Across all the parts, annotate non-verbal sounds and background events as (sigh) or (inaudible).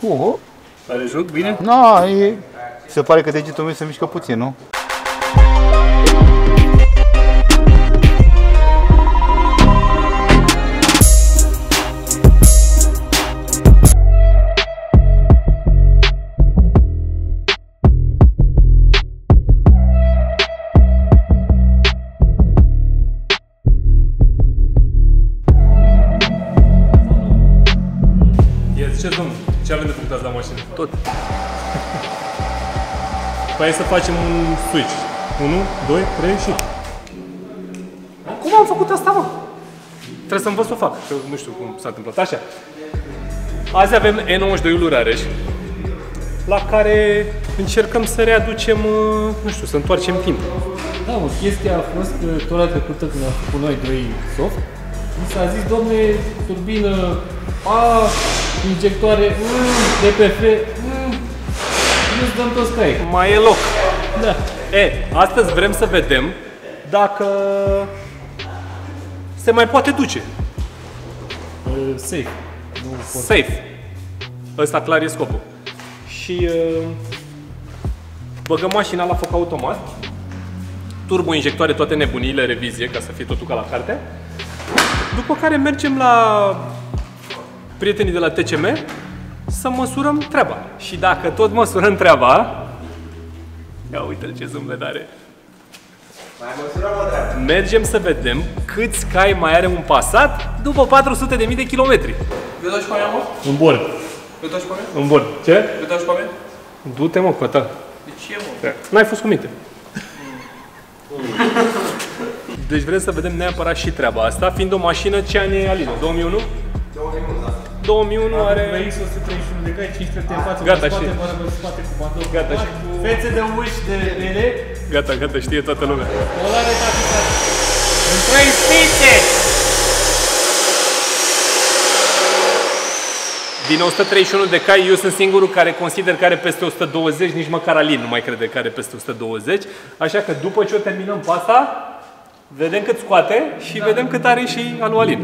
Uh, Are joc bine? na, e... Se pare că degetul meu se mișcă puțin, nu? Păi hai să facem un switch. 1, 2, 3 și... Cum am făcut asta, mă? Trebuie să învăț să o fac, că nu știu cum s-a întâmplat. Așa. Azi avem E92-ul Rareș, la care încercăm să readucem, uh, nu știu, să întoarcem timp. Da, mă, chestia a fost că tot la trecută când am făcut noi doi soft, mi s-a zis, domne, turbină, a, injectoare, mm, DPF, mm, nu-ți dăm toți cai. Mai e loc. Da. E, astăzi vrem să vedem dacă se mai poate duce. Uh, safe. Nu pot. Safe. Ăsta clar e scopul. Și uh, băgăm mașina la foc automat, turbo injectoare, toate nebunile, revizie, ca să fie totul ca la carte. După care mergem la prietenii de la TCM să măsurăm treaba. Și dacă tot măsurăm treaba, ia uite ce zâmbet are. Mergem să vedem câți cai mai are un Passat după 400.000 de kilometri. Vedeți cu aia, mă? În bun. Vedeți cu aia? În bun. Ce? Vedeți cu aia? Du-te mă cu a ta. De ce, mă? N-ai fost cu minte. Deci vrem să vedem neapărat și treaba asta, fiind o mașină, ce an e Alina? 2001? 2001, da. 2001 are... VX 131 de cai, 5 trepte în față, Gata, în spate, știi. bară în spate, cu bandou. Gata, și... Fețe de uși de ele, Gata, gata, știe toată lumea. polare tapizate. În trei spițe! Din 131 de cai, eu sunt singurul care consider că are peste 120, nici măcar Alin nu mai crede că are peste 120. Așa că după ce o terminăm pe asta, vedem cât scoate și vedem cât are și alu Alin.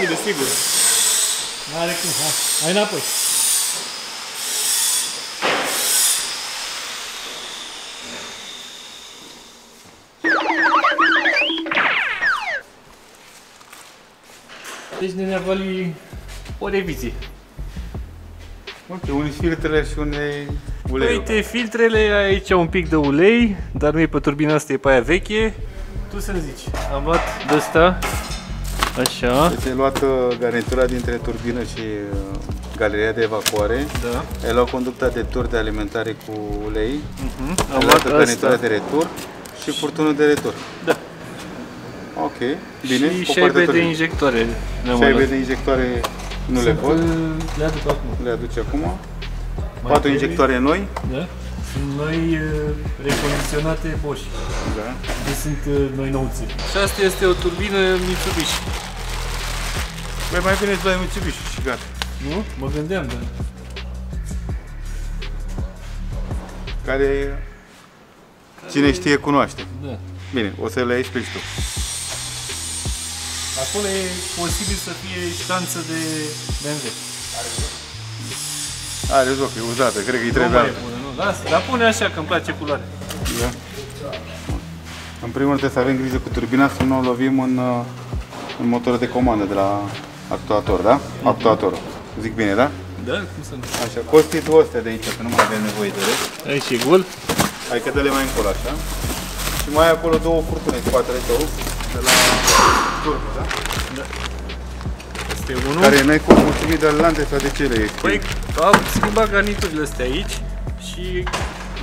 Mine, sigur. N-are cum, ha. Hai înapoi. Deci ne vali o revizie. Uite, unii filtrele și unei ulei. Uite, filtrele, aici un pic de ulei, dar nu e pe turbina asta, e pe aia veche. Tu să-mi zici, am luat de asta, așa, Deci ai luat uh, garnitura dintre turbină și uh, galeria de evacuare. da. Ai luat conducta de tur de alimentare cu ulei. Mhm. Ai Am luat luat garnitura asta. de retur și furtunul de retur. Da. Ok, bine. și o parte șaibe de turbină. injectoare. le-am Șaibe luat. de injectoare nu le Sunt, văd, uh, Le aduc acum. le aduce acum. Mai Patru trebuie? injectoare noi. Da. Sunt noi uh, recondiționate Bosch. Da. Deci sunt uh, noi nouțe. Și asta este o turbină Mitsubishi. Băi, mai bine îți dai Mitsubishi și gata. Nu? Mă gândeam, dar... Care cine știe cunoaște. Da. Bine, o să le explici tu. Acolo e posibil să fie ștanță de BMW. Are joc, e uzată, cred că îi Nu trebuie mai e altă. bună, nu? Lasă, dar pune așa, că îmi place culoarea. Da. În primul rând trebuie să avem grijă cu turbina să nu o lovim în, uh, în motorul de comandă de la actuator, da? Actuatorul. Zic bine, da? Da? Cum să nu? Așa, costitul ăsta de aici, că nu mai avem nevoie de ele. Aici e gol. Hai că dă-le mai încolo, așa. Și mai ai acolo două furtune în spatele tău, de la turbo, da? Este unul. Care n-ai cum mulțumit de lante sau de ce le ești? Păi, am schimbat garniturile astea aici și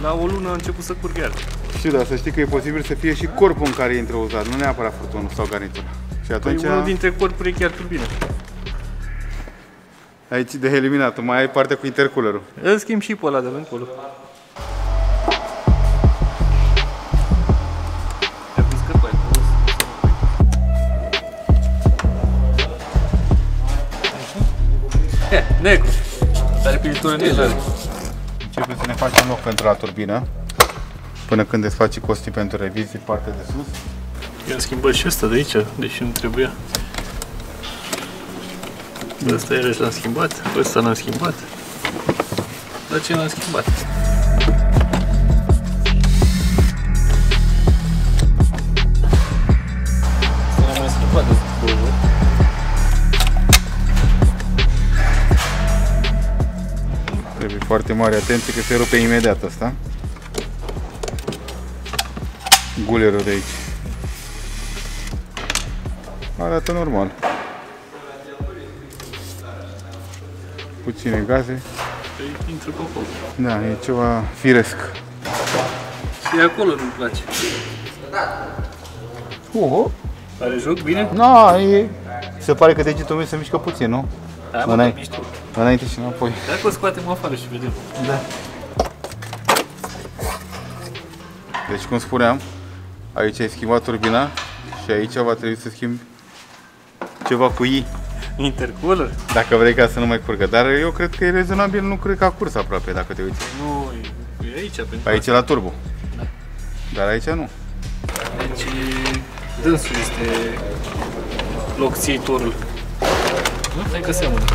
la o lună a început să curg iar. Știu, dar să știi că e posibil să fie și corpul în care intră uzat, nu neapărat furtunul sau garnitura. Și Păi atunci, unul dintre corpuri e chiar turbină. aici de eliminat, mai ai partea cu intercoolerul. Îl schimb și pe ăla de încolo. (laughs) Negru. Are pilitură negră. Începem să ne facem loc pentru la turbină. Până când desfaci costii pentru revizii, partea de sus. I-am schimbat și ăsta de aici, deși nu trebuia. Ăsta iarăși l-am schimbat, ăsta l-am schimbat. Dar ce l-am schimbat? Foarte mare atenție că se rupe imediat asta. Gulerul de aici. Arată normal. Puține gaze. Păi intră pe acolo. Da, e ceva firesc. Și acolo nu-mi place. Oho. Are joc bine? Na, e... Se pare că degetul meu se mișcă puțin, nu? Da, mă, Înainte. dar mișto. Înainte și înapoi. Dacă o scoatem afară și vedem. Da. Deci, cum spuneam, aici ai schimbat turbina și aici va trebui să schimbi ceva cu I, Intercooler? dacă vrei ca să nu mai curgă. Dar eu cred că e rezonabil, nu cred că a curs aproape, dacă te uiți. Nu, e- e aici pentru Aici e la turbo. Dar aici nu. Deci dânsul este locțiitorul. Nu? Hai că seamănă.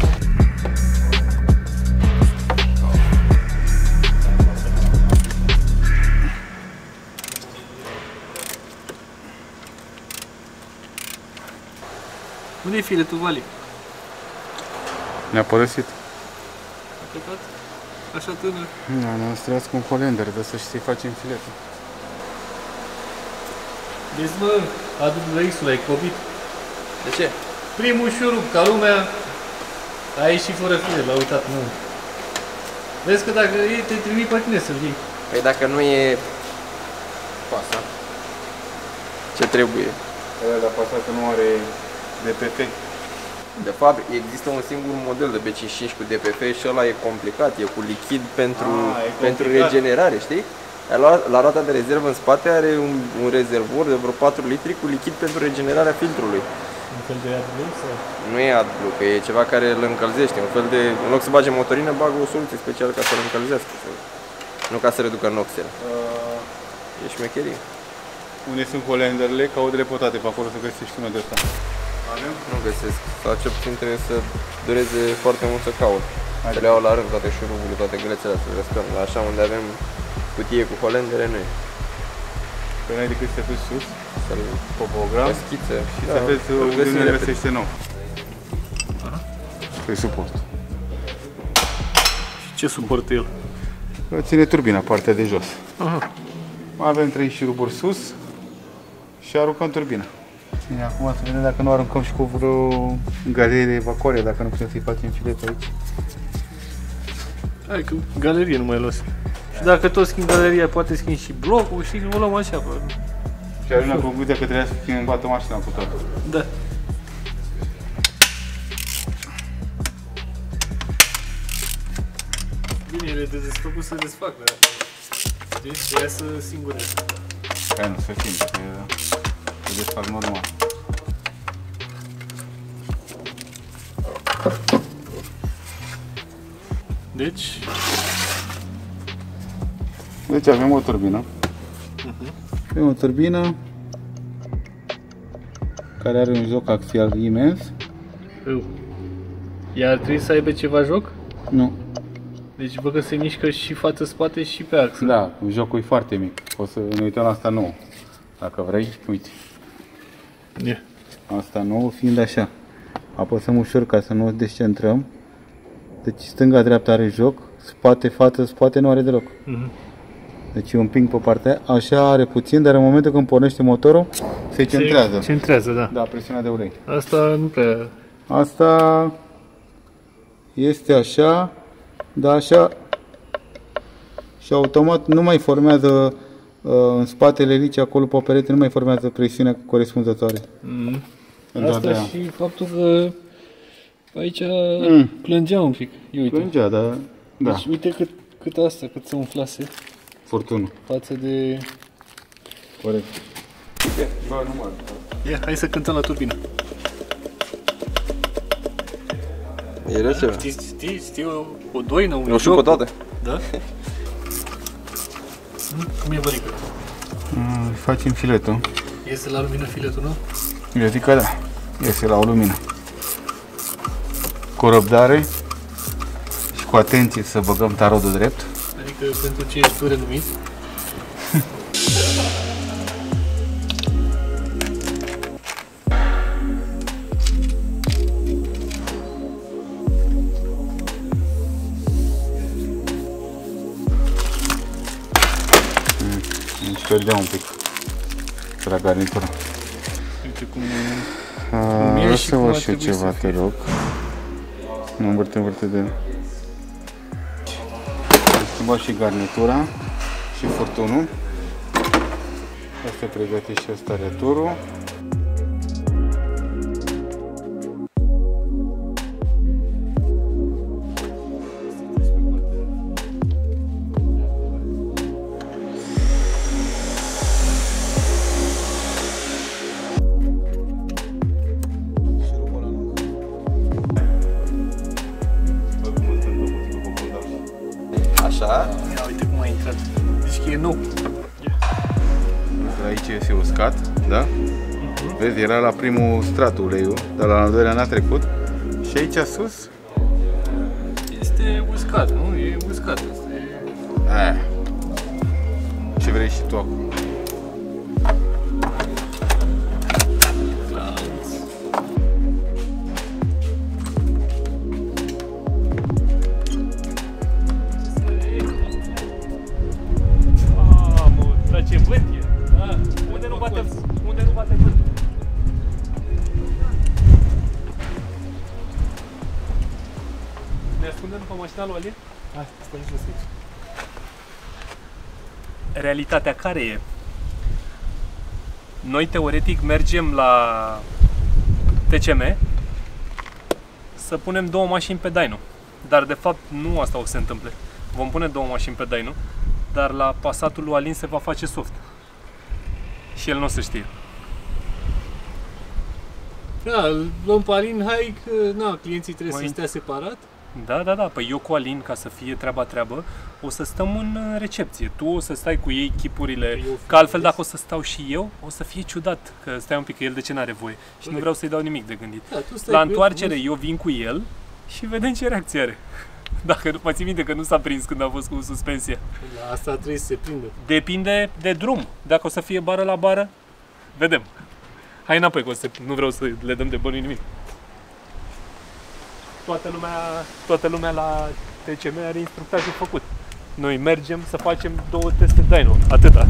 Unde e filetul Vali? Ne-a părăsit. A plecat? Așa tânăr. Da, ne-am străiat cu un holender, de să știi facem filetul. Deci mă, aduc la X-ul, ai copit. De ce? Primul șurub, ca lumea, a ieșit fără fire, l-a uitat, nu. Vezi că dacă e, te trimit pe tine să-l iei. Păi dacă nu e pasa, ce trebuie? Ăla de apasat că nu are DPF. De fapt, există un singur model de B55 cu DPF și ăla e complicat, e cu lichid pentru, Ah, e pentru complicat. regenerare, știi? Iar La, la roata de rezervă în spate are un, un rezervor de vreo 4 litri cu lichid pentru regenerarea filtrului. Un fel de AdBlue sau? Nu e AdBlue, că e ceva care îl încălzește, un fel de, în loc să bage motorină, bagă o soluție specială ca să-l încălzească, să, nu ca să reducă noxele. Uh, E șmecherie. unde sunt holenderele? Caut-le pe toate pe acolo să găsești unul de ăsta. Avem? Nu găsesc, sau cel puțin trebuie să dureze foarte mult să caut. Să le iau la rând toate șuruburile, toate gălețele să le scăm. Așa unde avem cutie cu holendere, nu e. Că n-ai decât să te duci sus, Să-l pe program, pe schiță și da, să vezi îl unde găsim ne repede. găsește nou. Pe suport. Și ce suportă el? Ține turbina, partea de jos. Aha. Avem trei șuruburi sus și aruncăm turbina. Bine, acum să vedem dacă nu aruncăm și cu vreo galerie de evacuare, dacă nu putem să-i facem filetul aici. Hai că galerie nu mai las. Și dacă tot schimb galeria, poate schimb și blocul și o luăm așa. Bă. Și ajung la concluzia că trebuia să schimbată mașina cu toată. Da. Bine, ele de desfăcut să desfac, dar... Deci să iasă singure. Aia nu se simte, că se desfac normal. Deci, Deci avem o turbină. Avem o turbină care are un joc axial imens. eu. Ea ar trebui să aibă ceva joc? Nu. Deci văd că se mișcă și față-spate și pe axă. Da, jocul e foarte mic. O să ne uităm la asta nouă. Dacă vrei, uite. Yeah. Asta nouă fiind așa. Apăsăm ușor ca să nu o descentrăm. Deci stânga-dreapta are joc, spate, față, spate nu are deloc. Mhm. Deci e un ping pe partea aia. Așa are puțin, dar în momentul când pornește motorul, se centrează. Se centrează, da. Da, presiunea de ulei. Asta nu prea... Asta este așa, dar așa și automat nu mai formează uh, în spatele lice, acolo pe perete, nu mai formează presiunea corespunzătoare. Mm. Pentru a Asta treia. și faptul că aici Mm. plângea un pic. Ia uite. Plângea, dar da, Deci uite cât, cât asta, cât se umflase furtună. față de... Corect. Ia, hai să cântăm la turbină. E rețea. Știi, știi, știi o, o doină, un Eu știu pe toate. Da? Mm, Cum e bărică? Mm, Facem filetul. Iese la lumină filetul, nu? Eu zic că da. Iese la o lumină. Cu răbdare și cu atenție să băgăm tarodul drept. Adică pentru ce ești tu renumit. Deci pierdem un pic de la garnitură. Uite cum... Uh, e o și să cum vă ar și eu trebui să ceva, te fie. rog. Nu învârte, învârte de... Am schimbat și garnitura și furtunul. Asta e pregătit și asta returul. Aici este uscat, da? Vezi, era la primul strat uleiul, dar la al doilea n-a trecut. Și aici sus, Este uscat, nu? E uscat. Este... aia. Ce vrei și tu acum? Ascundem după mașina lui Alin? Hai, stai jos aici. Realitatea care e? Noi teoretic mergem la TCM să punem două mașini pe dyno. Dar de fapt nu asta o să se întâmple. Vom pune două mașini pe dyno, dar la pasatul lui Alin se va face soft. Și el nu o să știe. Da, îl luăm pe Alin, hai că na, clienții trebuie Mai- să stea separat. Da, da, da, păi eu cu Alin, ca să fie treaba treabă, o să stăm în uh, recepție. Tu o să stai cu ei chipurile, Eu că altfel dacă o să stau și eu, o să fie ciudat, că stai un pic, că el de ce n-are voie. Și nu vreau să-i dau nimic de gândit. Da, tu stai La cu el întoarcere frumos. eu vin cu el și vedem ce reacție are. (laughs) Dacă nu mă țin minte că nu s-a prins când a fost cu suspensie. La asta trebuie să se prindă. Depinde de drum. Dacă o să fie bară la bară, vedem. Hai înapoi, că o să, nu vreau să le dăm de bănui nimic. Toată lumea, toată lumea la TCM are instructajul făcut. Noi mergem să facem două teste dyno, atâta.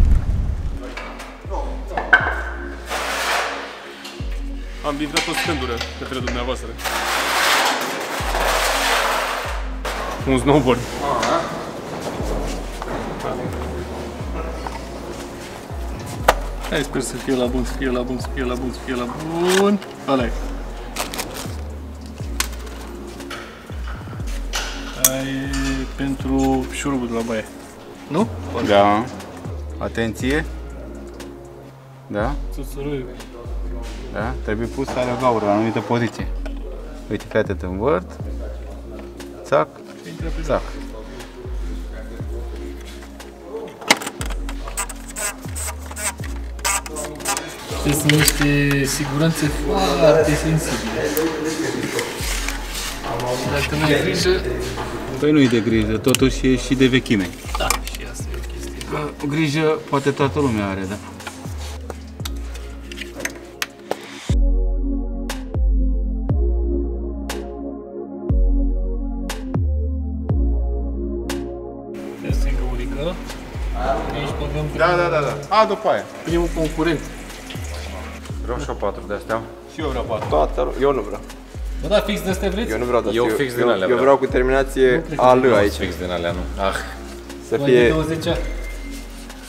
Am livrat o scândură către dumneavoastră. Un snowboard. Hai, sper să fie la bun, să fie la bun, să fie la bun, să fie la bun. Ăla e. e pentru șurubul de la baie. Nu? Da. Atenție. Da? Țuțurui. Da? Trebuie pus alea gaură la anumită poziție. Uite, fii atent, învârt. Țac, țac. Astea sunt niște siguranțe foarte sensibile. Și dacă nu ai grijă, Păi nu-i de grijă, totuși e și de vechime. da, și asta e o chestie. O grijă poate toată lumea are, da? Asta e găurică. Aici băgăm Da, da, da, da. A, după aia. primul concurent. Vreau și o patru de astea. Și eu vreau patru. Toată, eu nu vreau. Bă, da, fix de astea vreți? Eu nu vreau de Eu astea. fix din eu, alea eu vreau. vreau cu terminație cred că AL vreau aici. Fix din alea, nu. Ah, Să Tu ai de fie 20 ani.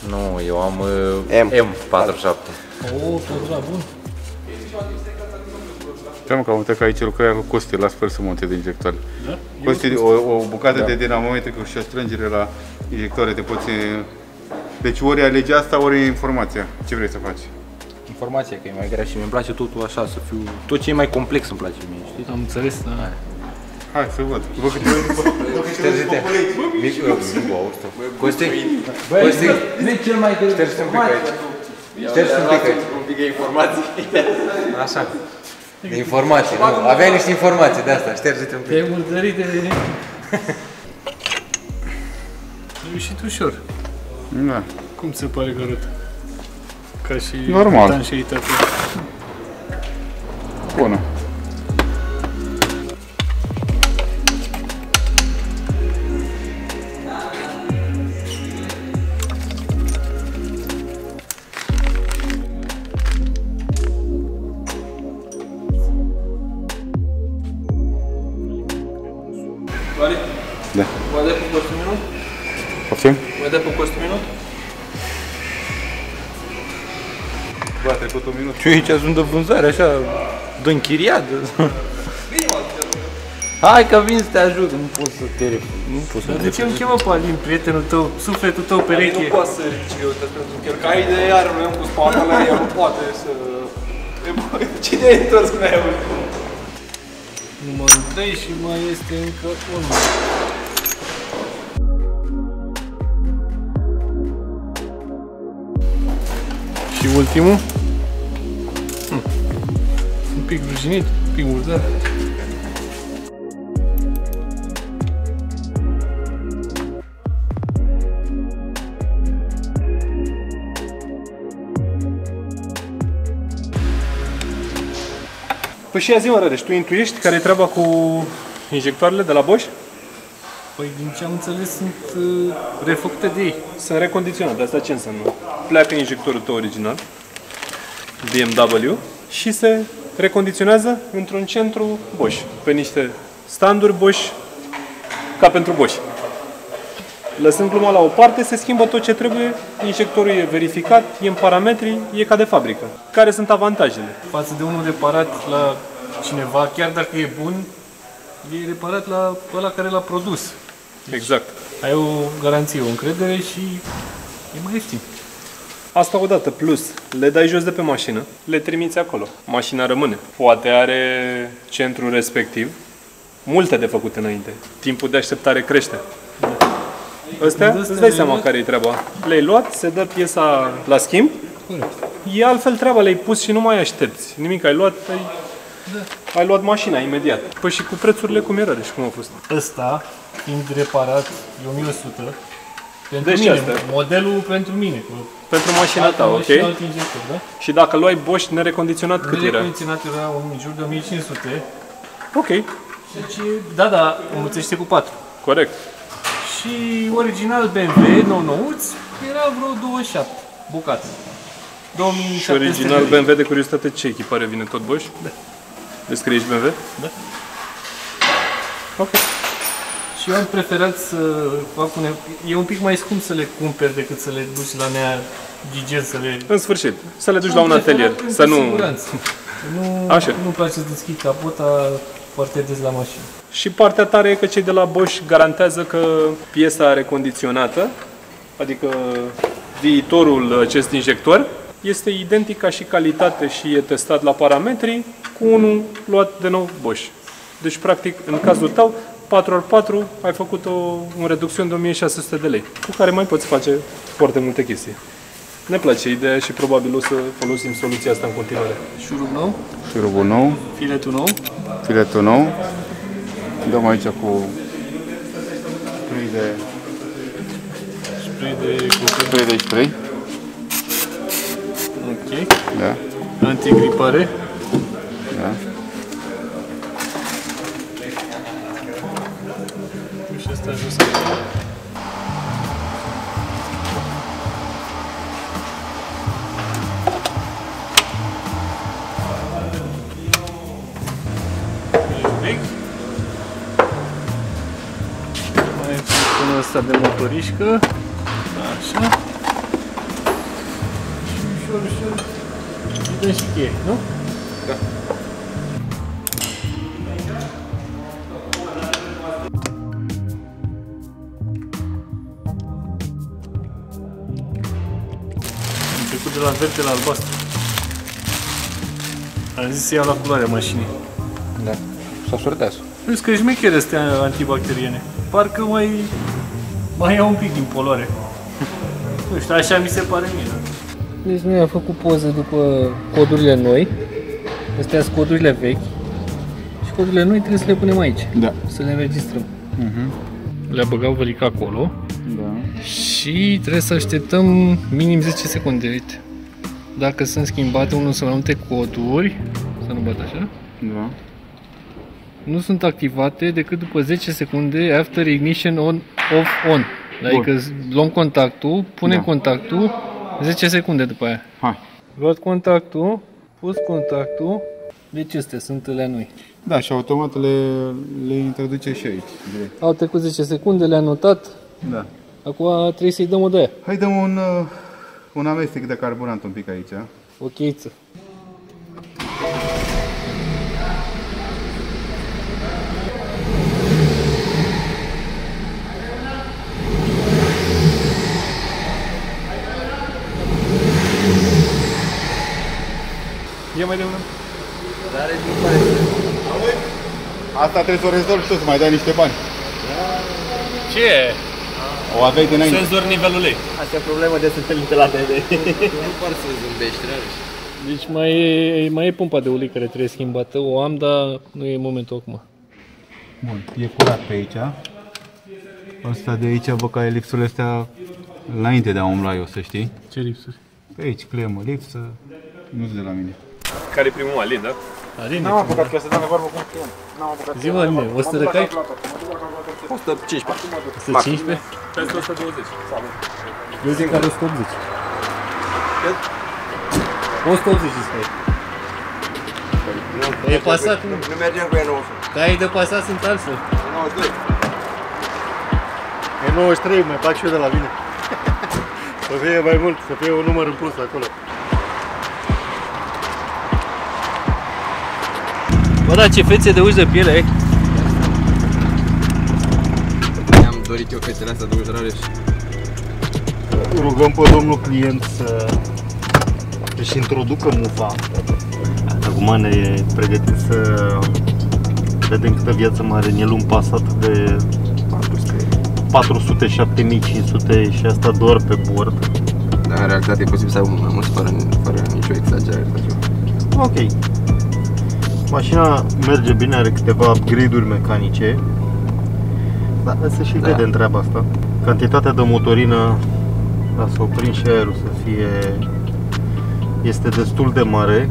nu, eu am uh, M. M47. Oh, tot la bun. Știam că am uitat că aici lucrarea cu Costi, la sper să monteze injectoare. Da? Costi, o, o bucată de dinamometru și o strângere la injectoare te poți... Deci ori alege asta, ori informația. Ce vrei să faci? Informația că e mai grea și mi-mi place totul așa, să fiu... Tot ce e mai complex îmi place mie, știi? Am înțeles, da. Hai să văd. Vă câte (laughs) Șterge-te. Mic, uh, nu, wow, stop. Costi? Costi? Nu e cel mai greu. Șterge un pic aici. Șterge un pic aici. Un pic de informații. Așa. De informații, nu. Avea niște informații de asta, șterge-te un pic. Te-ai murdărit de... A ieșit ușor. Da. Cum se pare că arătă? Ca și Normal. etanșeitatea. Bună. Bă, a trecut un minut. Și aici sunt de vânzare, așa, de închiriat. Hai că vin să te ajut, nu pot să te Nu pot să Dar de ce îmi chemă pe Alin, prietenul tău, sufletul tău pereche? Nu poate să ridice greutăți pentru că el ca de iar noi cu spatele, el nu poate să... Cine e întors cu aia? Numărul 3 și mai este încă unul. Și ultimul? Hm. Un pic ruginit, un pic murdar. Păi și ia zi, mă, Rădeș, tu intuiești care e treaba cu injectoarele de la Bosch? Păi din ce am înțeles sunt uh, refăcute de ei. Sunt recondiționate. Asta ce înseamnă? Pleacă injectorul tău original, BMW, și se recondiționează într-un centru Bosch, pe niște standuri Bosch, ca pentru Bosch. Lăsând gluma la o parte, se schimbă tot ce trebuie, injectorul e verificat, e în parametri, e ca de fabrică. Care sunt avantajele? Față de unul reparat la cineva, chiar dacă e bun, e reparat la ăla care l-a produs. Exact. Ai o garanție, o încredere și e mai ieftin. Asta odată, plus le dai jos de pe mașină, le trimiți acolo. Mașina rămâne. Poate are centrul respectiv, multe de făcut înainte. Timpul de așteptare crește. Astea, Când astea îți dai le-ai seama luat? care e treaba. Le-ai luat, se dă piesa la schimb, e altfel treaba, le-ai pus și nu mai aștepți. Nimic, ai luat, ai, Da. ai luat mașina imediat. Păi și cu prețurile cum era și cum au fost? Ăsta, fiind reparat, e 1100. Pentru Deci mine, asta. modelul pentru mine. Cu Pentru mașina altă ta, ok? mașină, alt injector, da? Și dacă luai Bosch nerecondiționat, cât era? Recondiționat era un în jur de 1500. Ok, Deci, da, da, înmulțește cu 4. corect. Și original BMW, nou nouț, era vreo 27 bucate. 2700 Și original de lei. BMW de curiozitate, ce echipare vine tot Bosch? Da. Descrie și BMW? Da. Ok. Și eu am preferat să fac un... E un pic mai scump să le cumperi decât să le duci la nea Gigen să le... În sfârșit, să le duci la Am un preferat atelier, pentru să nu... Siguranță. Nu, Așa. nu-mi place să deschid capota foarte des la mașină. Și partea tare e că cei de la Bosch garantează că piesa recondiționată, adică viitorul acest injector, este identic ca și calitate și e testat la parametri cu unul luat de nou Bosch. Deci, practic, în cazul tău, 4x4 ai făcut o, un reducțiune de 1600 de lei, cu care mai poți face foarte multe chestii. Ne place ideea și probabil o să folosim soluția asta în continuare. Șurub nou, Șurubul nou, filetul nou, filetul nou. Dăm aici cu spray de, spray de copil. spray de spray. Ok. Da, Antigripare. da. Și asta jos aici. Vechi. Mai pun ăsta de motorișcă. Așa. Și ușor, ușor. Îi dăm și cheie, nu? Am la verde la albastru. Am zis să iau la culoarea mașinii. Da. Sau sortează. Vezi că șmechere astea antibacteriene. Parcă mai, mai ia un pic din poluare. (laughs) Nu știu, așa mi se pare mie. Deci noi am făcut poze după codurile noi. Astea sunt codurile vechi. Și codurile noi trebuie să le punem aici. Da. Să le înregistrăm. Le-a băgat vălica acolo. Da. Și trebuie să așteptăm minim 10 secunde. Uite. Dacă sunt schimbate unul sau mai multe coduri, să nu bat așa, Da. nu sunt activate decât după 10 secunde after ignition on off on. Adică luăm contactul, punem Da. contactul 10 secunde după aia. Hai. Luat contactul, pus contactul, deci astea sunt ale noi. Da, și automat le, le introduce și aici. direct. Au trecut 10 secunde, le-a notat, Da. acum trebuie să-i dăm o de aia. Hai dăm un, uh, un amestec de carburant un pic aici. O cheiță. E mai de unul? Asta trebuie să o rezolvi tu, să mai dai niște bani. Ce e? O aveai dinainte. Senzor nivelul ei. Asta e problemă de să te la TV. Nu par să zâmbești, Rareș. Deci mai e, mai e pompa de ulei care trebuie schimbată. O am, dar nu e momentul acum. Bun, e curat pe aici. Asta de aici, bă, ca elipsurile astea înainte de a umbla eu, să știi. Ce lipsuri? Pe aici, clemă, lipsă, nu de la mine. Care e primul Alin, da? Aline, N-am apucat că să dăm de vorbă cum știu. N-am apucat. zi mă, Aline, 100 de cai? 115. 115? Peste 120. Eu zic că are 180. 180 zici că e. E pasat, nu? Nu mergem cu E900. Caii de pasat sunt altfel. 92. E 93, mai fac și eu de la mine. (laughs) Să fie mai mult, să fie un număr în plus acolo. Bă, da, ce fețe de uși de piele ai. Mi-am dorit eu fețele astea de uși Rareș. Rugăm pe domnul client să își introducă mufa. Acum ne e pregătit să vedem câtă viață mai are în el un Passat de 400, 7500 și asta doar pe bord. Dar în realitate e posibil să ai unul mai mult fără, fără nicio exagerare. Ok. Mașina merge bine, are câteva upgrade-uri mecanice. Dar se și Da. vede în treaba asta. Cantitatea de motorină, ca să oprim și aerul să fie, este destul de mare.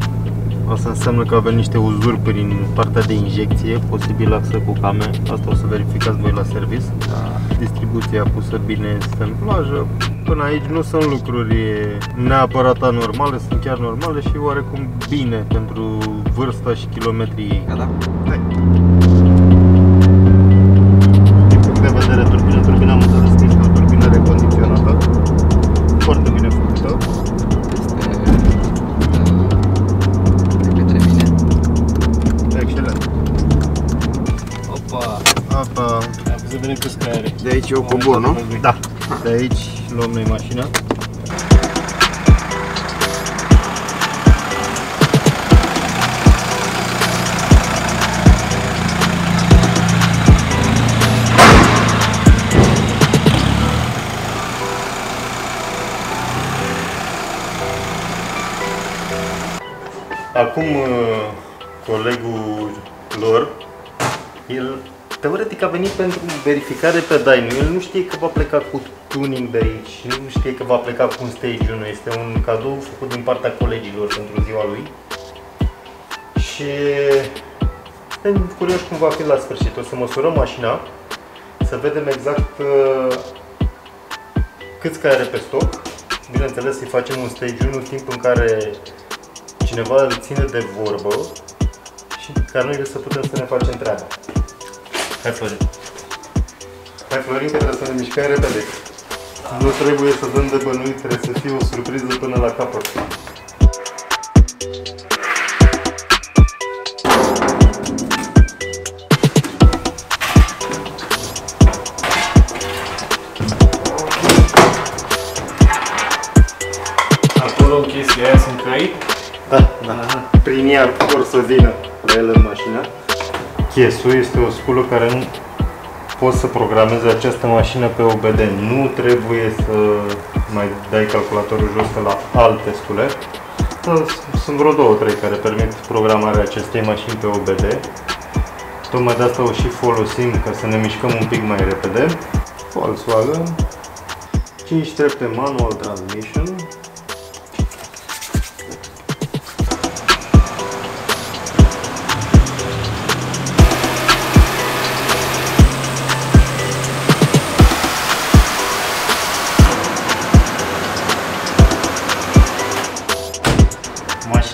Asta înseamnă că avem niște uzuri prin partea de injecție, posibil axă cu came. Asta o să verificați voi la service. Distribuția pusă bine este în plajă. Până aici nu sunt lucruri neapărat anormale, sunt chiar normale și oarecum bine pentru vârsta și kilometrii ei. Gata? Hai. Turbina am înțeles că este o turbină recondiționată. Foarte bine făcută. Este de către mine. Excelent. Opa, Apa, am să vedem câți cai are. De aici eu cobor, nu? da. De aici luăm noi mașina. Acum uh, colegul lor, el teoretic a venit pentru verificare pe Dainu. El nu știe că va pleca cu tuning de aici, nu știe că va pleca cu un Stage 1. Este un cadou făcut din partea colegilor pentru ziua lui. Și suntem curioși cum va fi la sfârșit. O să măsurăm mașina, să vedem exact uh, câți cai are pe stoc. Bineînțeles, să-i facem un Stage 1 timp în care cineva îl ține de vorbă și ca noi să putem să ne facem treaba. Hai Florin. Hai Florin că trebuie să ne mișcăm repede. Nu trebuie să dăm de bănuit, trebuie să fie o surpriză până la capăt. Sunt cai. Da, da. Prin ea vor să vină la el în mașină. Chiesu este o sculă care nu poți să programezi această mașină pe OBD. Nu trebuie să mai dai calculatorul jos pe la alte scule. Da, Sunt vreo două, trei care permit programarea acestei mașini pe OBD. Tocmai de asta o și folosim ca să ne mișcăm un pic mai repede. Volkswagen 5 trepte manual transmission.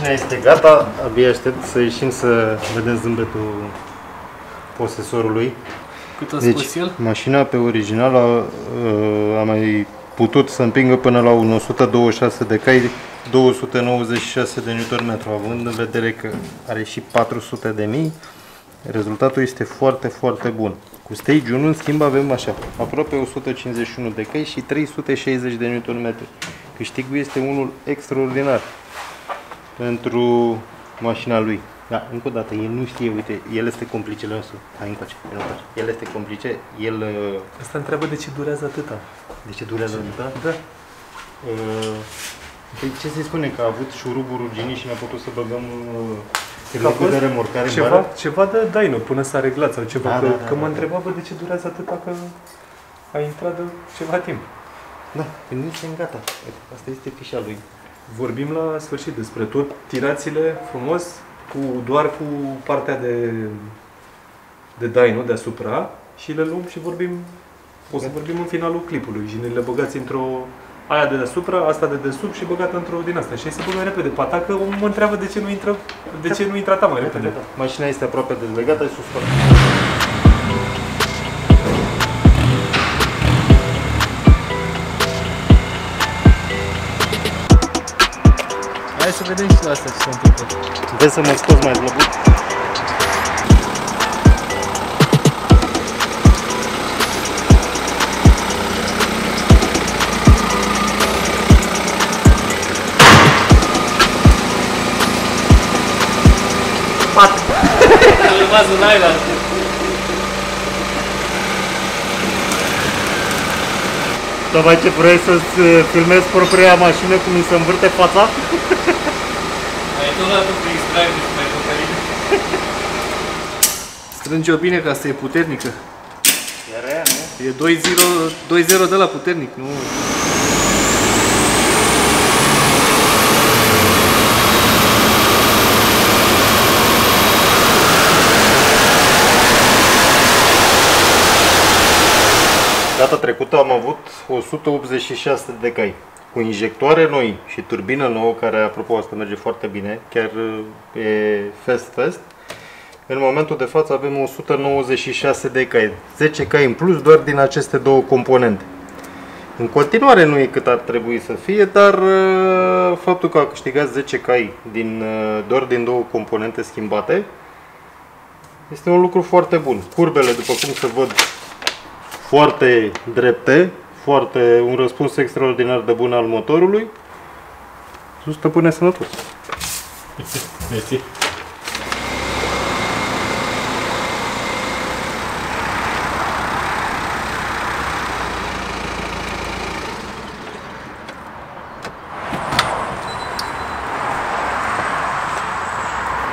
Mașina este gata, abia aștept să ieșim să vedem zâmbetul posesorului. Cât a Deci, spus el? mașina pe original a, a mai putut să împingă până la un 126 de cai, 296 de Nm, având în vedere că are și 400 de mii, rezultatul este foarte, foarte bun. Cu Stage 1, în schimb, avem așa, aproape 151 de cai și 360 de Nm. Câștigul este unul extraordinar pentru mașina lui. Da, încă o dată, el nu știe, uite, el este complicele nostru. Hai încoace, el încoace. El este complice, el... uh, Asta întreabă de ce durează atâta. De ce durează atâta? Da. Uh, Păi ce se spune, că a avut șurubul ruginii și n-a putut să băgăm uh, Că a locul fost de remorcare în Ceva, bară? ceva de Dino până s-a reglat sau ceva. Da, că da, da, că mă da, da. întreba bă, de ce durează atâta că a intrat de ceva timp. Da, când nu suntem gata. Uite, Asta este fișa lui. Vorbim la sfârșit despre tot. Tirațiile frumos, cu, doar cu partea de, de Dino deasupra. Și le luăm și vorbim, o să vorbim în finalul clipului. Și ne le băgați într-o aia de deasupra, asta de desubt și băgată într-o din asta. Și se băgă repede. Pe atacă, omul mă întreabă de ce nu intră, de ce nu intră ta mai repede. Mașina este aproape dezlegată și sus să vedem și la asta ce se întâmplă. Vezi să mă scoți mai slăbut? A rămas în aia Tocmai ce vrei să-ți uh, filmezi propria mașină cum îi se învârte fața? (laughs) Ai tot dat un freestyle și mai Cătălin. Strânge-o bine ca să e puternică. E rea, nu? E 2-0 2-0 de la puternic, nu? Data trecută am avut 186 de cai cu injectoare noi și turbină nouă, care apropo asta merge foarte bine, chiar uh, e fast fast. În momentul de față avem 196 de cai, 10 cai în plus doar din aceste două componente. În continuare nu e cât ar trebui să fie, dar uh, faptul că a câștigat 10 cai din, uh, doar din două componente schimbate este un lucru foarte bun. Curbele, după cum se văd, foarte drepte, foarte, un răspuns extraordinar de bun al motorului. Sus stăpâne sănătos. (laughs) Mersi.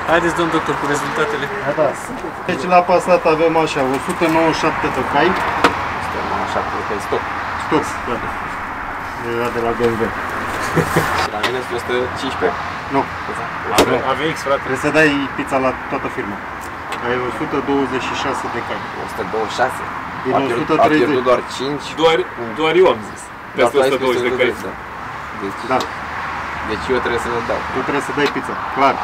Haideți, domn doctor, cu rezultatele. Da, da. Deci la Passat avem așa, 197 de cai, Așa, cred că e stop. Stop, gata. Era de la BMW. Și (laughs) la mine este 115. Nu, AVX, frate. trebuie să dai pizza la toată firma. Ai 126 de cai. 126. Din A pierdut, a 130. pierdut doar 5. Doar, doar eu am zis. Peste 120 de cai. Deci, Da, deci eu trebuie să le dau. tu trebuie să dai pizza, clar.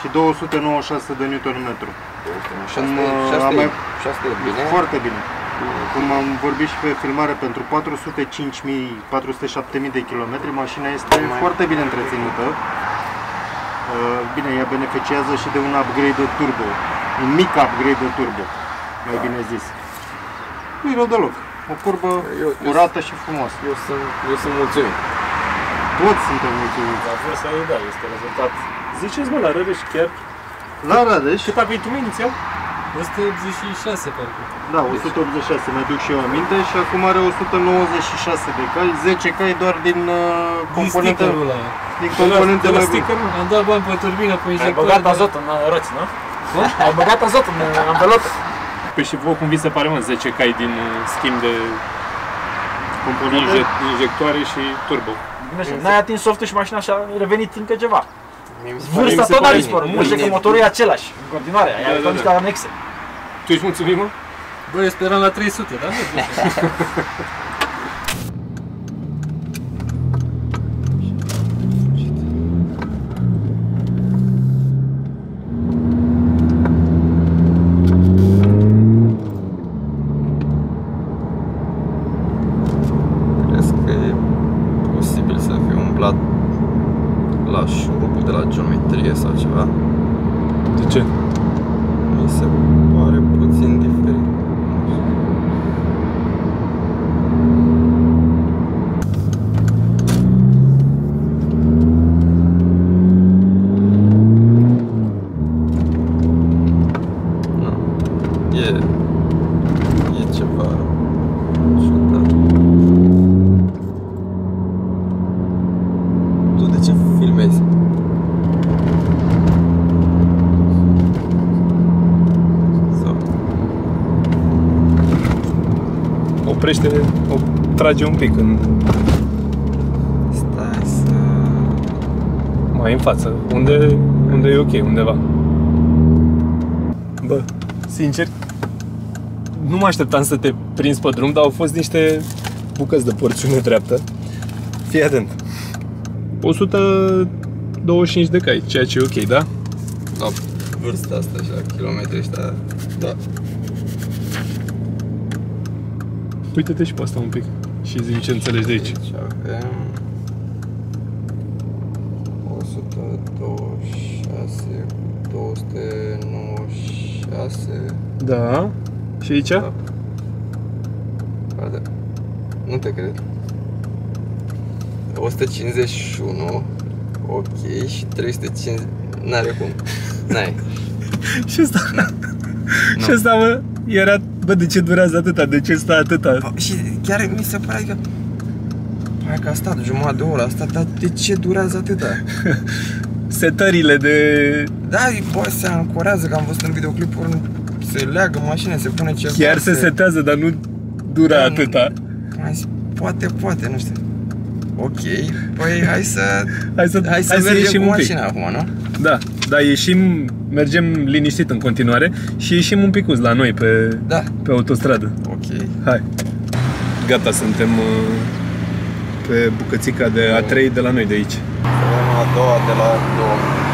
Și 296 de Nm. Și Cum, asta e- uh, și asta am e- mai- și asta e bine. Foarte bine. Cum am vorbit și pe filmare, pentru 405.000, 407.000 de kilometri, mașina este foarte bine întreținută. Uh, Bine, ea beneficiază și de un upgrade de turbo, un mic upgrade de turbo, mai bine zis. Nu e rău deloc. O curbă Eu- eu- curată și frumoasă. Eu sunt, eu sunt mulțumit. Toți suntem mulțumiți. La vârsta ei, da, este rezultat. Ziceți, mă, la Rădeș chiar La Radeș, cât a venit tu inițial? 186 parcă. Da, 186, mi duc și eu aminte și acum are 196 de cai, 10 cai doar din uh, componente, Din stickerul ăla. din componente De la mai bune. sticker, mă. Am dat bani pe turbină, pe Ai injector. băgat azot în uh, roți, nu? Ai băgat azot în uh, anvelope. Păi și vouă cum vi se pare, mă, 10 cai din uh, schimb de inje- injectoare și turbo? Bine, și N-ai atins softul și mașina și-a revenit încă ceva. Mie mi se Mie Vârsta mi se tot n-a pare dispărut. bine. Nu știu că motorul e același. În continuare, ai Da, da, avut niște da. anexe. Tu ești mulțumit, mă? Bă, eu speram la 300, dar nu merge. Crezi că e posibil să fie umblat la șurubul de la geometrie sau ceva? De ce? Mi se pare puțin diferit. Nu. E... E ceva ciudat. Tu de ce filmezi? Sau... Oprește, o trage un pic în, Stai să... mai în față, unde, unde e ok, undeva. Bă, sincer, nu mă așteptam să te prinzi pe drum, dar au fost niște bucăți de porțiune dreaptă. Fii atent. 125 de cai, ceea ce e ok, da? La vârsta asta și la kilometri ăștia, da. Uite-te și pe asta un pic și zi ce înțelegi de aici. Deci avem 126 cu 296 Da. Și aici? Da. Pardon. Nu te cred 151 Ok și 350 N-are cum N-ai (laughs) Și asta, și asta, mă, era, bă, de ce durează atâta? De ce stă atâta? Bă, Și chiar mi se pare că Hai că a stat jumătate de oră, a stat, dar de ce durează atâta? (laughs) Setările de... Da, bă, se ancorează, că am văzut în videoclipuri, se leagă mașina, se pune ceva. Chiar se setează, dar nu dura Da, atâta. Mai zis, poate, poate, nu știu. Ok, păi hai să, (laughs) Hai să, hai să hai să mergem ieșim cu un pic. mașina acum, nu? Da, dar ieșim, mergem liniștit în continuare și ieșim un picuț la noi pe, da. pe autostradă. Ok. Hai. Gata, suntem uh, pe bucățica de A3 de la noi de aici. Suntem a doua de la 2000.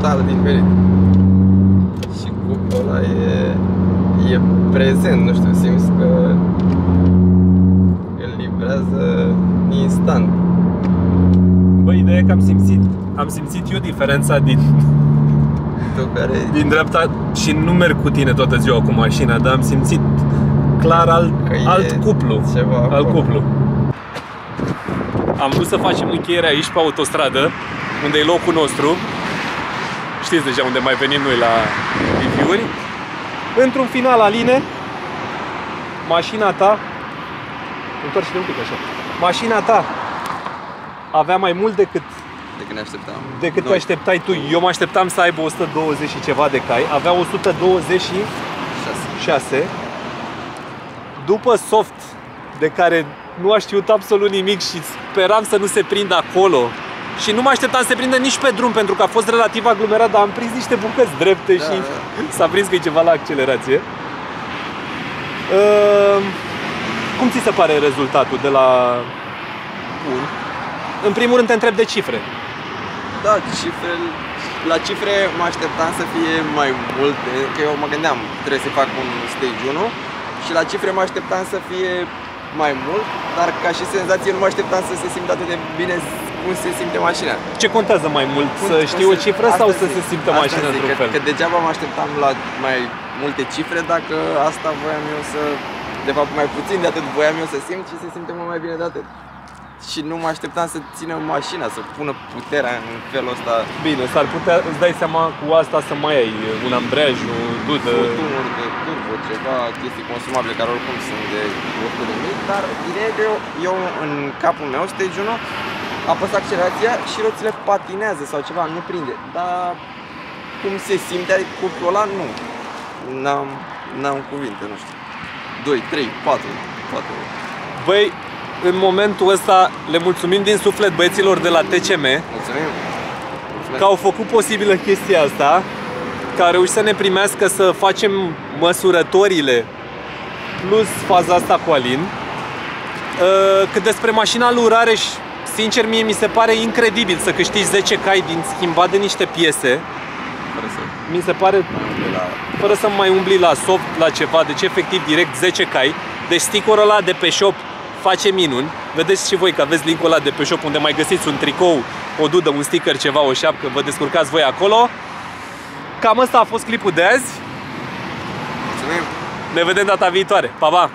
Total diferit. Și cupul ăla e, e prezent, nu știu, simți că îl livrează instant. Bă, ideea e că am simțit, am simțit eu diferența din, Tu care din dreapta și nu merg cu tine toată ziua cu mașina, dar am simțit clar alt, Că e alt cuplu. ceva Alt acolo. cuplu. Am vrut să facem încheierea aici pe autostradă, unde e locul nostru. Știți deja unde mai venim noi la review-uri. Într-un final aline, mașina ta Întoarce-te un pic așa. Mașina ta avea mai mult decât decât ne așteptam. decât te Noi. așteptai tu. Eu mă așteptam să aibă 120 și ceva de cai. Avea 126. Șase. După soft, de care nu a știut absolut nimic și speram să nu se prindă acolo. Și nu mă așteptam să se prindă nici pe drum, pentru că a fost relativ aglomerat, dar am prins niște bucăți drepte Da, și da. s-a prins că e ceva la accelerație. Ehm, Cum ți se pare rezultatul de la 1? În primul rând te întreb de cifre. Da, cifre, la cifre mă așteptam să fie mai multe, că eu mă gândeam, trebuie să fac un stage 1 și la cifre mă așteptam să fie mai mult, dar ca și senzație nu mă așteptam să se simtă atât de bine cum se simte mașina. Ce contează mai mult? Cum- Să cum știi o se- cifră asta sau să zic, se simtă asta mașina zic, într-un că, fel? Că degeaba mă așteptam la mai multe cifre dacă asta voiam eu să... De fapt, mai puțin de atât voiam eu să simt și se simte mult mai bine de atât. Și nu mă așteptam să țină mașina, să pună puterea în felul ăsta. Bine, s-ar putea, îți dai seama cu asta să mai ai un ambreiaj, o dudă. Furtunuri de turbo, ceva, chestii consumabile care oricum sunt de 100 de mii, dar ideea e că eu, eu în capul meu, stage 1, apăs accelerația și roțile patinează sau ceva, nu prinde. Dar cum se simte, adică cu ăla, nu. N-am, n-am cuvinte, nu știu. 2, 3, 4, 4. Băi, în momentul ăsta le mulțumim din suflet băieților de la TCM Mulțumim! Mulțumesc! că au făcut posibilă chestia asta, că au reușit să ne primească să facem măsurătorile plus faza asta cu Alin. Uh, Cât despre mașina lui Rareș, sincer mie mi se pare incredibil să câștigi 10 cai din schimbat de niște piese. Fără să Mi se pare de la... fără să mai umbli la soft, la ceva, deci efectiv direct 10 cai. Deci stickerul ăla de pe shop face minuni. Vedeți și voi că aveți linkul ăla de pe shop unde mai găsiți un tricou, o dudă, un sticker, ceva, o șapcă, vă descurcați voi acolo. Cam asta a fost clipul de azi. Mulțumim! Ne vedem data viitoare. Pa, pa!